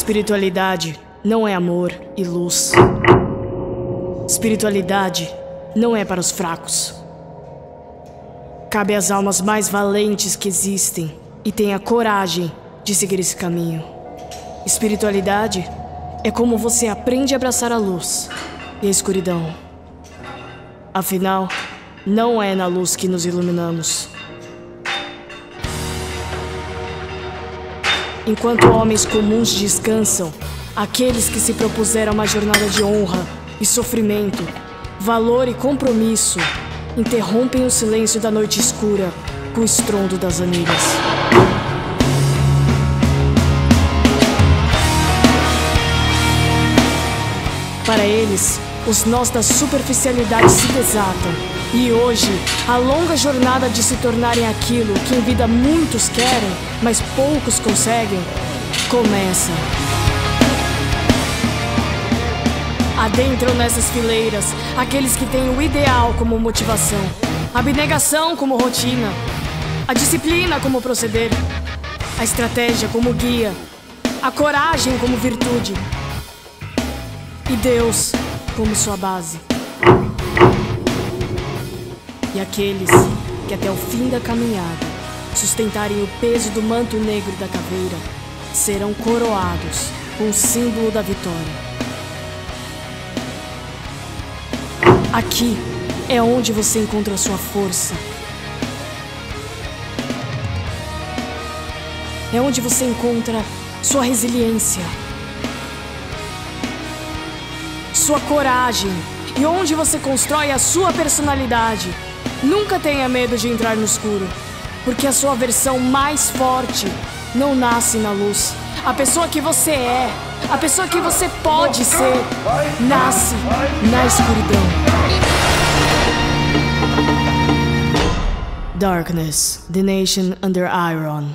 Espiritualidade não é amor e luz. Espiritualidade não é para os fracos. Cabe às almas mais valentes que existem e tenha coragem de seguir esse caminho. Espiritualidade é como você aprende a abraçar a luz e a escuridão. Afinal, não é na luz que nos iluminamos. Enquanto homens comuns descansam, aqueles que se propuseram uma jornada de honra e sofrimento, valor e compromisso, interrompem o silêncio da noite escura com o estrondo das anilhas. Para eles, os nós da superficialidade se desatam. E hoje, a longa jornada de se tornarem aquilo que em vida muitos querem, mas poucos conseguem, começa. Adentram nessas fileiras aqueles que têm o ideal como motivação, a abnegação como rotina, a disciplina como proceder, a estratégia como guia, a coragem como virtude e Deus como sua base. E aqueles que até o fim da caminhada sustentarem o peso do manto negro da caveira serão coroados com o símbolo da vitória. Aqui é onde você encontra sua força. É onde você encontra sua resiliência. Sua coragem e onde você constrói a sua personalidade. Nunca tenha medo de entrar no escuro, porque a sua versão mais forte não nasce na luz. A pessoa que você é, a pessoa que você pode ser, nasce na escuridão. Darkness, the nation under iron.